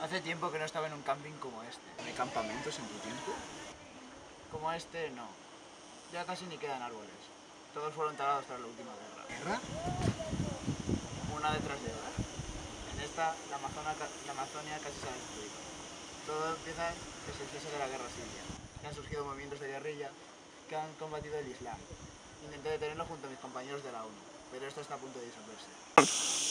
Hace tiempo que no estaba en un camping como este. ¿Hay campamentos en tu tiempo? Como este, no. Ya casi ni quedan árboles. Todos fueron talados tras la última guerra. ¿Guerra? Una detrás de otra. En esta, la, Amazona ca- la Amazonia casi se ha destruido. Todo empieza desde el cese de la guerra siria. Y han surgido movimientos de guerrilla que han combatido el Islam. Intenté detenerlo junto a mis compañeros de la ONU, pero esto está a punto de disolverse.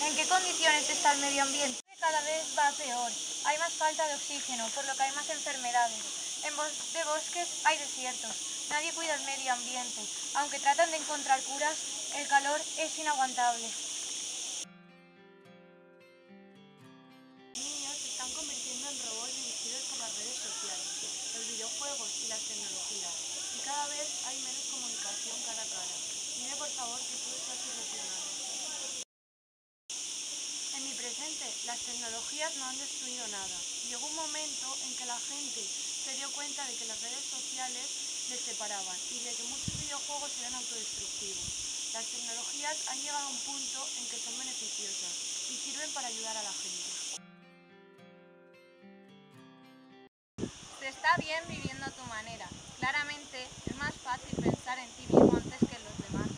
¿En qué condiciones está el medio ambiente? Cada vez va peor. Hay más falta de oxígeno, por lo que hay más enfermedades. En bos- de bosques hay desiertos. Nadie cuida el medio ambiente. Aunque tratan de encontrar curas, el calor es inaguantable. niños se están convirtiendo en robots dirigidos por las redes sociales, los videojuegos y las tecnologías. Y cada vez hay menos comunicación cara a cara. Dime por favor que todo está solucionado. En las tecnologías no han destruido nada. Llegó un momento en que la gente se dio cuenta de que las redes sociales les separaban y de que muchos videojuegos eran autodestructivos. Las tecnologías han llegado a un punto en que son beneficiosas y sirven para ayudar a la gente. Se está bien viviendo tu manera. Claramente es más fácil pensar en ti mismo antes que en los demás.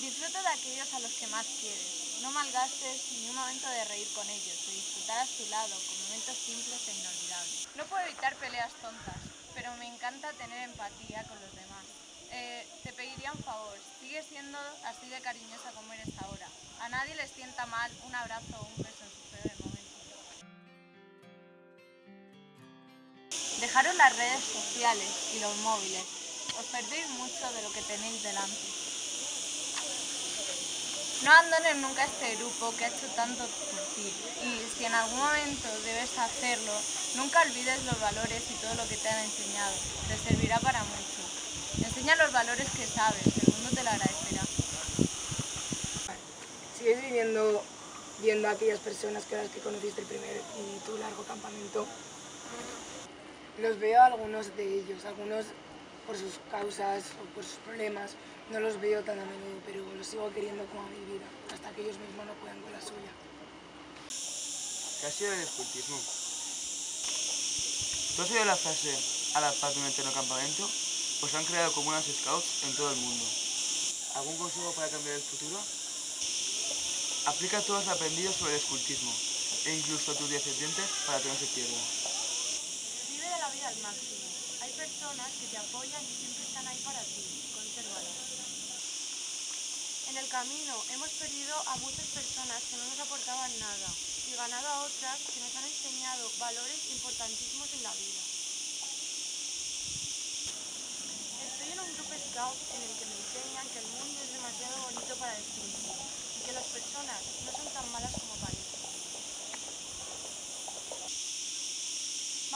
Disfruta de aquellos a los que más quieres. No malgastes ni un momento de reír con ellos, de disfrutar a su lado con momentos simples e inolvidables. No puedo evitar peleas tontas, pero me encanta tener empatía con los demás. Eh, te pediría un favor, sigue siendo así de cariñosa como eres ahora. A nadie les sienta mal un abrazo o un beso en sus peores momentos. Dejaros las redes sociales y los móviles. Os perdéis mucho de lo que tenéis delante. No abandones nunca este grupo que ha hecho tanto por ti. Y si en algún momento debes hacerlo, nunca olvides los valores y todo lo que te han enseñado. Te servirá para mucho. Enseña los valores que sabes, el mundo te lo agradecerá. ¿Sigues viviendo viendo a aquellas personas que las que conociste el primer tu largo campamento? Los veo a algunos de ellos, algunos por sus causas o por sus problemas. No los veo tan a menudo, pero los sigo queriendo como a mi vida, hasta que ellos mismos no puedan con la suya. ¿Qué ha sido el escultismo? ¿Tú has oído la frase a la paz de un eterno campamento? Pues han creado comunas scouts en todo el mundo. ¿Algún consejo para cambiar el futuro? Aplica todo lo aprendido sobre el escultismo e incluso tus descendientes para que no se pierdan. Vive de la vida al máximo. Hay personas que te apoyan y siempre están ahí para ti. Consérvalas. En el camino hemos perdido a muchas personas que no nos aportaban nada y ganado a otras que nos han enseñado valores importantísimos en la vida. Estoy en un grupo scout en el que me enseñan que el mundo es demasiado bonito para destruirse y que las personas no son tan malas como parecen.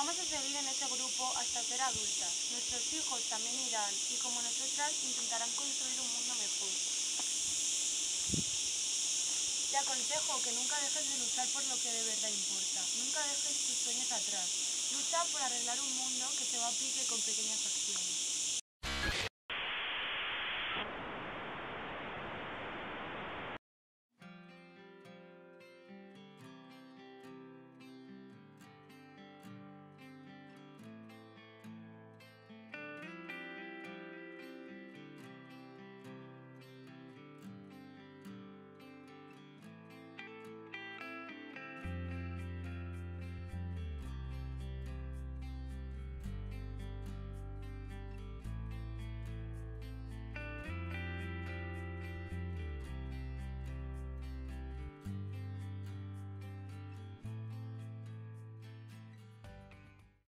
Vamos a seguir en ese grupo hasta ser adultas. Nuestros hijos también irán y como nosotras intentarán construir un mundo mejor. Te aconsejo que nunca dejes de luchar por lo que de verdad importa. Nunca dejes tus sueños atrás. Lucha por arreglar un mundo que se va a pique con pequeñas acciones.